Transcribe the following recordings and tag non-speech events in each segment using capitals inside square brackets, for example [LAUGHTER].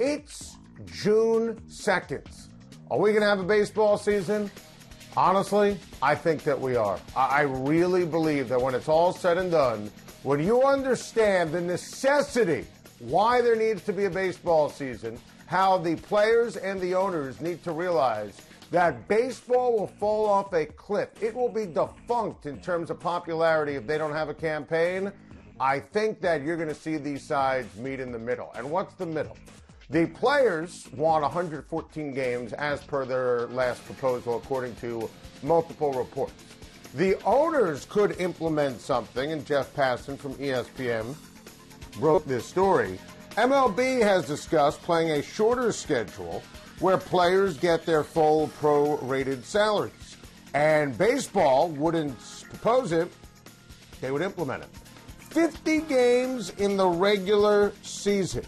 It's June 2nd. Are we going to have a baseball season? Honestly, I think that we are. I really believe that when it's all said and done, when you understand the necessity why there needs to be a baseball season, how the players and the owners need to realize that baseball will fall off a cliff. It will be defunct in terms of popularity if they don't have a campaign. I think that you're going to see these sides meet in the middle. And what's the middle? The players want 114 games as per their last proposal, according to multiple reports. The owners could implement something, and Jeff Passan from ESPN wrote this story. MLB has discussed playing a shorter schedule where players get their full pro rated salaries. And baseball wouldn't propose it, they would implement it. 50 games in the regular season.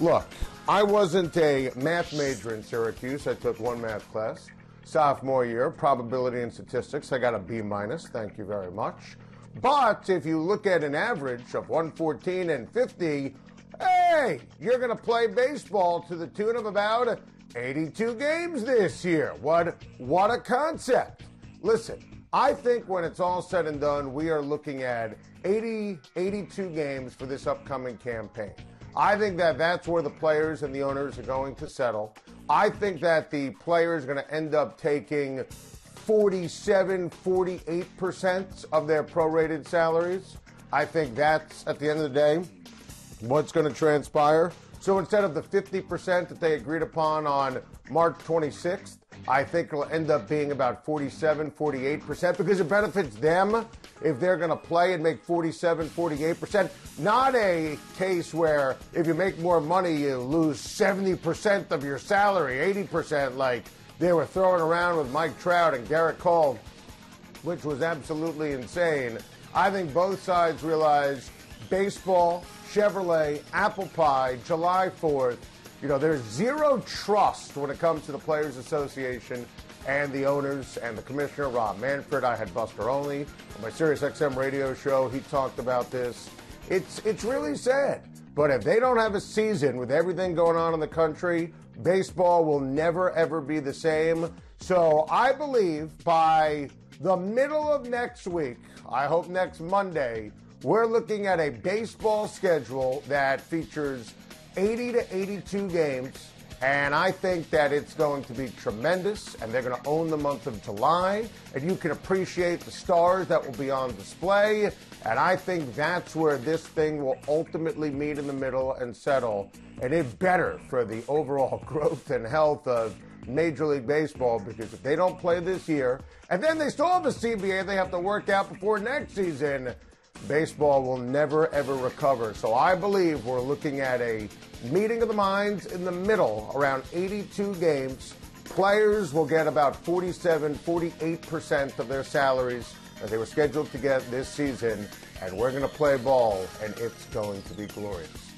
Look, I wasn't a math major in Syracuse. I took one math class. Sophomore year, probability and statistics, I got a B minus. Thank you very much. But if you look at an average of 114 and 50, hey, you're going to play baseball to the tune of about 82 games this year. What what a concept. Listen, I think when it's all said and done, we are looking at 80 82 games for this upcoming campaign. I think that that's where the players and the owners are going to settle. I think that the players are going to end up taking 47, 48% of their prorated salaries. I think that's, at the end of the day, what's going to transpire. So instead of the 50% that they agreed upon on March 26th, I think it'll end up being about 47, 48% because it benefits them if they're going to play and make 47, 48%. Not a case where if you make more money, you lose 70% of your salary, 80%, like they were throwing around with Mike Trout and Gerrit Cole, which was absolutely insane. I think both sides realize baseball, Chevrolet, apple pie, July 4th. You know, there's zero trust when it comes to the Players Association and the owners and the commissioner, Rob Manfred. I had Buster Olney on my SiriusXM radio show. He talked about this. It's it's really sad. But if they don't have a season with everything going on in the country, baseball will never ever be the same. So I believe by the middle of next week, I hope next Monday, we're looking at a baseball schedule that features 80 to 82 games and I think that it's going to be tremendous, and they're going to own the month of July, and you can appreciate the stars that will be on display. And I think that's where this thing will ultimately meet in the middle and settle. And it's better for the overall [LAUGHS] growth and health of Major League Baseball because if they don't play this year, and then they still have a CBA they have to work out before next season, baseball will never ever recover. So I believe we're looking at a meeting of the minds in the middle, around 82 games. Players will get about 47, 48% of their salaries that they were scheduled to get this season, and we're going to play ball, and it's going to be glorious.